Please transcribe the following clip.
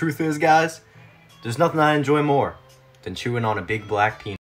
truth is, guys, there's nothing I enjoy more than chewing on a big black peanut.